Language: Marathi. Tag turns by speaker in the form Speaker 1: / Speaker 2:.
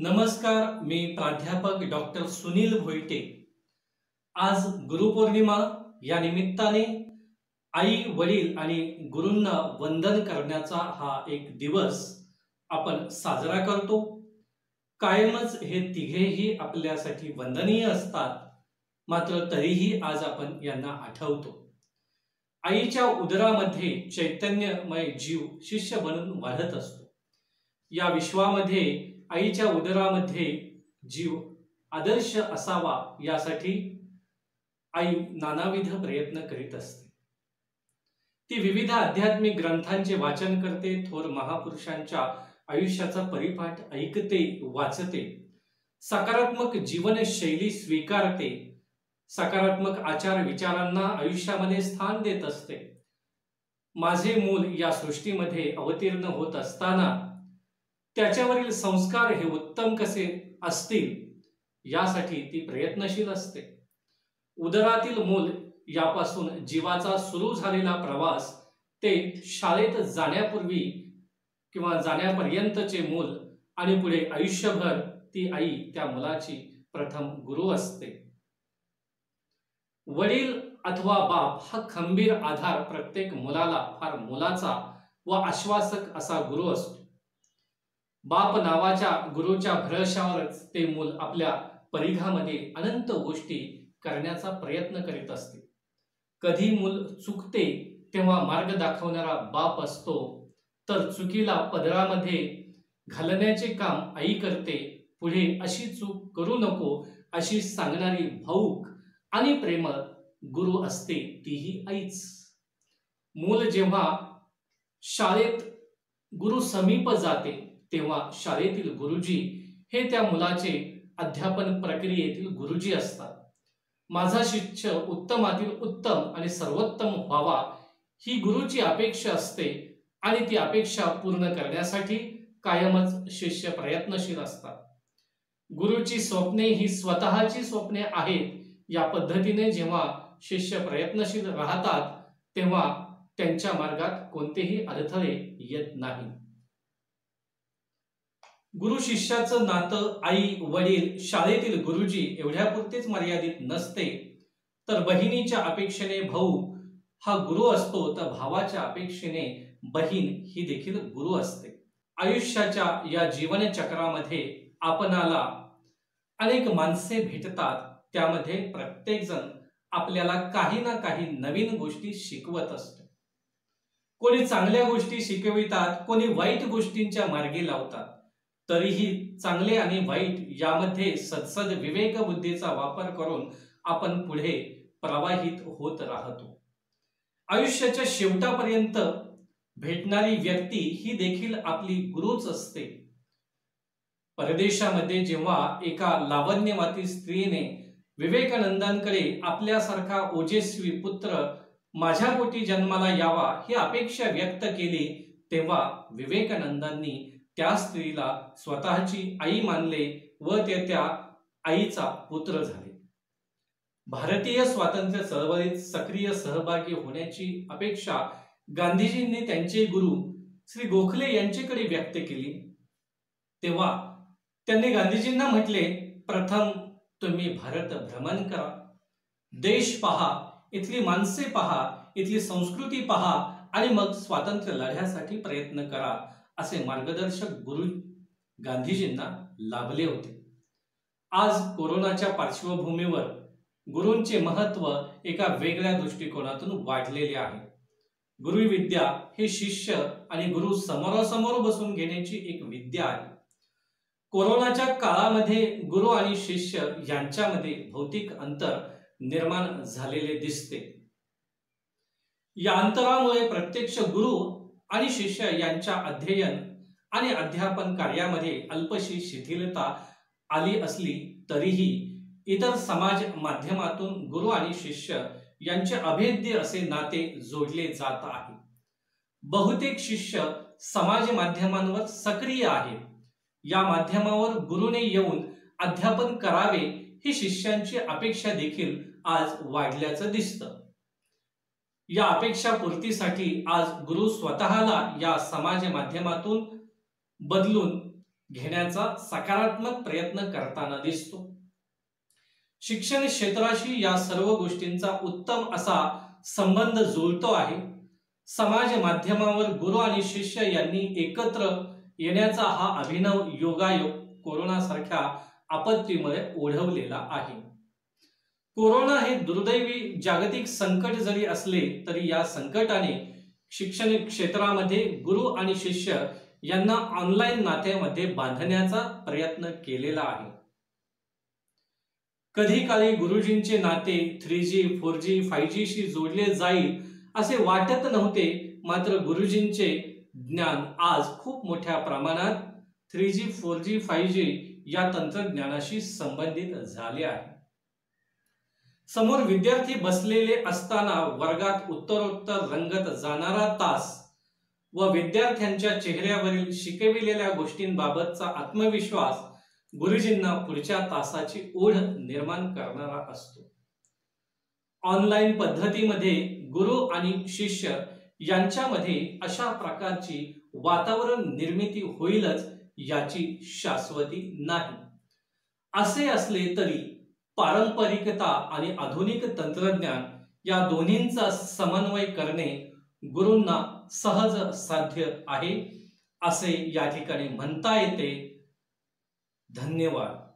Speaker 1: नमस्कार मी प्राध्यापक डॉक्टर सुनील भोईटे. आज गुरुपौर्णिमा या निमित्ताने आई वडील आणि गुरूंना वंदन करण्याचा हा एक दिवस आपण साजरा करतो. कायमच हे तिघेही आपल्यासाठी वंदनीय असतात मात्र तरीही आज आपण यांना आठवतो. आईच्या उदरामध्ये चैतन्यमय जीव शिष्य बनून वाढत असतो. या विश्वामध्ये आईच्या उदरामध्ये जीव आदर्श असावा यासाठी आई नानाविध प्रयत्न करीत असते. ती विविध आध्यात्मिक ग्रंथांचे वाचन करते थोर महापुरुषांच्या आयुष्याचा परिपाठ ऐकते वाचते. सकारात्मक जीवनशैली स्वीकारते. सकारात्मक आचार विचारांना आयुष्यामध्ये स्थान देत असते. माझे मूल या सृष्टीमध्ये अवतीर्ण होत असताना त्याच्यावरील संस्कार हे उत्तम कसे असतील यासाठी ती प्रयत्नशील असते. उदरातील मूल यापासून जीवाचा सुरू झालेला प्रवास ते शाळेत जाण्यापूर्वी किंवा जाण्यापर्यंतचे मूल आणि पुढे आयुष्यभर ती आई त्या मुलाची प्रथम गुरु असते. वडील अथवा बाप हा खंबीर आधार प्रत्येक मुलाला फार मुलाचा व आश्वासक असा गुरु असतो. बाप नावाच्या गुरुच्या भ्रशावरच ते मूल आपल्या परिघामध्ये अनंत गोष्टी करण्याचा प्रयत्न करीत असते. कधी मूल चुकते तेव्हा मार्ग दाखवणारा बाप असतो तर चुकीला पदरामध्ये घालण्याचे काम आई करते पुढे अशी चूक करू नको अशी सांगणारी भाऊक आणि प्रेमळ गुरु असते तीही आईच. मूल जेव्हा शाळेत गुरु समीप जाते तेव्हा शाळेतील गुरुजी हे त्या मुलाचे अध्यापन प्रक्रियेतील गुरुजी असतात. माझा शिष्य उत्तमातील उत्तम आणि सर्वोत्तम व्हावा ही गुरुची अपेक्षा असते आणि ती अपेक्षा पूर्ण करण्यासाठी कायमच शिष्य प्रयत्नशील असतात. गुरुची स्वप्ने ही स्वतःची स्वप्ने आहेत या पद्धतीने जेव्हा शिष्य प्रयत्नशील राहतात तेव्हा त्यांच्या मार्गात कोणतेही अडथळे येत नाही गुरु शिष्याचं नातं आई वडील शाळेतील गुरुजी एवढ्यापुरतेच मर्यादित नसते. तर बहिणीच्या अपेक्षेने भाऊ हा गुरु असतो तर भावाच्या अपेक्षेने बहीण ही देखील गुरु असते. आयुष्याच्या या जीवनचक्रामध्ये आपणाला अनेक माणसे भेटतात त्यामध्ये प्रत्येकजण आपल्याला काही ना काही नवीन गोष्टी शिकवत असतो. कोणी चांगल्या गोष्टी शिकवितात कोणी वाईट गोष्टींच्या मार्गी लावतात. तरीही चांगले आणि वाईट यामध्ये सदसद विवेक बुद्धीचा वापर करून आपण पुढे प्रवाहित होत राहतो. आयुष्याच्या शेवटापर्यंत भेटणारी व्यक्ती ही देखील आपली गुरुच असते. परदेशामध्ये जेव्हा एका लावण्यवाती स्त्रीने विवेकानंदांकडे आपल्यासारखा ओजेस्वी पुत्र माझ्या पोटी जन्माला यावा ही अपेक्षा व्यक्त केली तेव्हा विवेकानंदांनी त्या स्त्रीला स्वतःची आई मानले व ते त्या आईचा पुत्र झाले. भारतीय स्वातंत्र्य चळवळीत सक्रिय सहभागी होण्याची अपेक्षा गांधीजींनी त्यांचे गुरु श्री गोखले यांच्याकडे व्यक्त केली. तेव्हा त्यांनी गांधीजींना म्हटले प्रथम तुम्ही भारत भ्रमण करा. देश पहा इथली माणसे पहा इथली संस्कृती पहा आणि मग स्वातंत्र्य लढ्यासाठी प्रयत्न करा. असे मार्गदर्शक गुरु गांधीजींना लाभले होते. आज कोरोनाच्या पार्श्वभूमीवर गुरूंचे महत्त्व एका वेगळ्या दृष्टिकोनातून वाढलेले आहे. गुरुविद्या हे शिष्य आणि गुरु समोरासमोर बसून घेण्याची एक विद्या आहे. कोरोनाच्या काळामध्ये गुरु आणि शिष्य यांच्यामध्ये भौतिक अंतर निर्माण झालेले दिसते. या अंतरामुळे प्रत्यक्ष गुरु आणि शिष्य यांच्या अध्ययन आणि अध्यापन कार्यामध्ये अल्पशी शिथिलता आली असली तरीही इतर समाज माध्यमातून गुरु आणि शिष्य यांचे अभेद्य असे नाते जोडले जात आहे. बहुतेक शिष्य समाज माध्यमांवर सक्रिय आहे. या माध्यमावर गुरुने येऊन अध्यापन करावे ही शिष्यांची अपेक्षा देखील आज वाढल्याचं दिसतं. या अपेक्षा पूर्तीसाठी आज गुरु स्वतःला या समाज माध्यमातून बदलून घेण्याचा सकारात्मक प्रयत्न करताना दिसतो. शिक्षण क्षेत्राशी या सर्व गोष्टींचा उत्तम असा संबंध जुळतो आहे. समाज माध्यमावर गुरु आणि शिष्य यांनी एकत्र येण्याचा हा अभिनव योगायोग कोरोना सारख्या आपत्तीमुळे ओढवलेला आहे. कोरोना हे दुर्दैवी जागतिक संकट जरी असले तरी या संकटाने शिक्षण क्षेत्रामध्ये गुरु आणि शिष्य यांना ऑनलाईन नात्यामध्ये बांधण्याचा प्रयत्न केलेला आहे. कधी काळी गुरुजींचे नाते three G four G five G शी जोडले जाईल असे वाटत नव्हते मात्र गुरुजींचे ज्ञान आज खूप मोठ्या प्रमाणात three G four G five G या तंत्रज्ञानाशी संबंधित झाले आहे. समोर विद्यार्थी बसलेले असताना वर्गात उत्तरोत्तर रंगत जाणारा तास व विद्यार्थ्यांच्या चेहऱ्यावरील शिकविलेल्या गोष्टींबाबतचा आत्मविश्वास गुरुजींना पुढच्या तासाची ओढ निर्माण करणारा असतो. ऑनलाईन पद्धतीमध्ये गुरु आणि शिष्य यांच्यामध्ये अशा प्रकारची वातावरण निर्मिती होईलच याची शाश्वती नाही. असे असले तरी पारंपरिकता आणि आधुनिक तंत्रज्ञान या दोन्हींचा समन्वय करणे गुरूंना सहज साध्य आहे असे या ठिकाणी म्हणता येते. धन्यवाद.